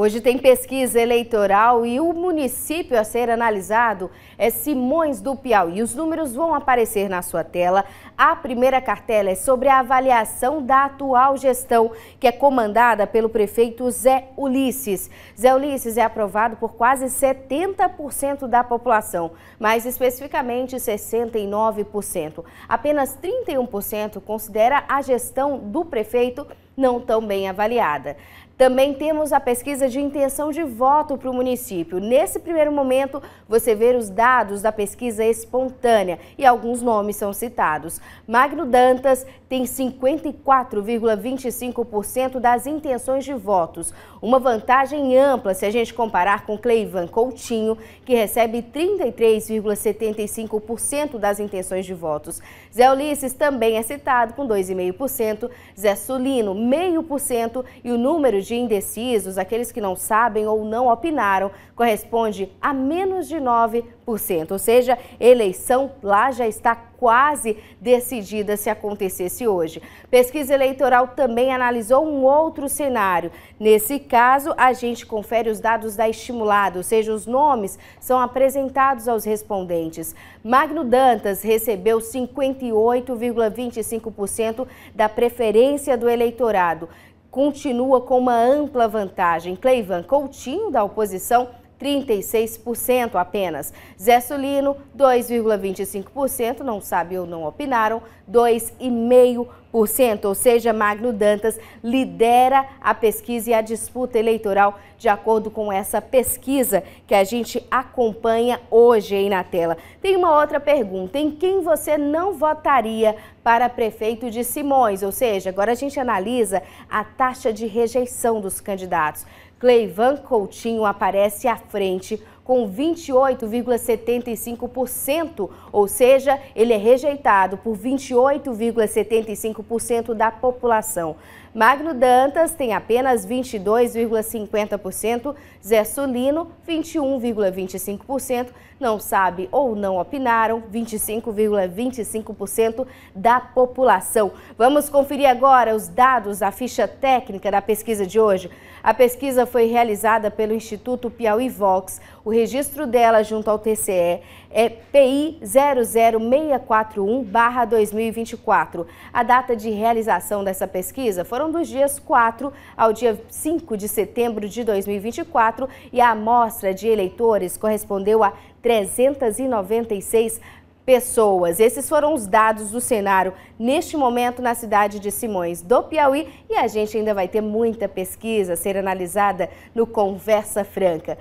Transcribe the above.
Hoje tem pesquisa eleitoral e o município a ser analisado é Simões do Piauí. Os números vão aparecer na sua tela. A primeira cartela é sobre a avaliação da atual gestão, que é comandada pelo prefeito Zé Ulisses. Zé Ulisses é aprovado por quase 70% da população, mais especificamente 69%. Apenas 31% considera a gestão do prefeito não tão bem avaliada. Também temos a pesquisa de intenção de voto para o município. Nesse primeiro momento, você vê os dados da pesquisa espontânea e alguns nomes são citados. Magno Dantas tem 54,25% das intenções de votos, uma vantagem ampla se a gente comparar com Cleivan Coutinho, que recebe 33,75% das intenções de votos. Zé Ulisses também é citado com 2,5%, Zé Sulino, 0,5% e o número de de indecisos, aqueles que não sabem ou não opinaram, corresponde a menos de 9%. Ou seja, eleição lá já está quase decidida se acontecesse hoje. Pesquisa eleitoral também analisou um outro cenário. Nesse caso, a gente confere os dados da estimulada, ou seja, os nomes são apresentados aos respondentes. Magno Dantas recebeu 58,25% da preferência do eleitorado continua com uma ampla vantagem. Cleivan Coutinho, da oposição, 36% apenas. Zé Sulino, 2,25%, não sabe ou não opinaram, 2,5%. Ou seja, Magno Dantas lidera a pesquisa e a disputa eleitoral de acordo com essa pesquisa que a gente acompanha hoje aí na tela. Tem uma outra pergunta, em quem você não votaria para prefeito de Simões? Ou seja, agora a gente analisa a taxa de rejeição dos candidatos. Cleivan Coutinho aparece à frente com 28,75%, ou seja, ele é rejeitado por 28,75% da população. Magno Dantas tem apenas 22,50%, Zé Sulino 21,25%, não sabe ou não opinaram 25,25% da população. Vamos conferir agora os dados da ficha técnica da pesquisa de hoje. A pesquisa foi realizada pelo Instituto Piauí Vox. O registro dela junto ao TCE é PI 00641-2024. A data de realização dessa pesquisa foram dos dias 4 ao dia 5 de setembro de 2024 e a amostra de eleitores correspondeu a 396 pessoas. Esses foram os dados do cenário neste momento na cidade de Simões do Piauí e a gente ainda vai ter muita pesquisa a ser analisada no Conversa Franca.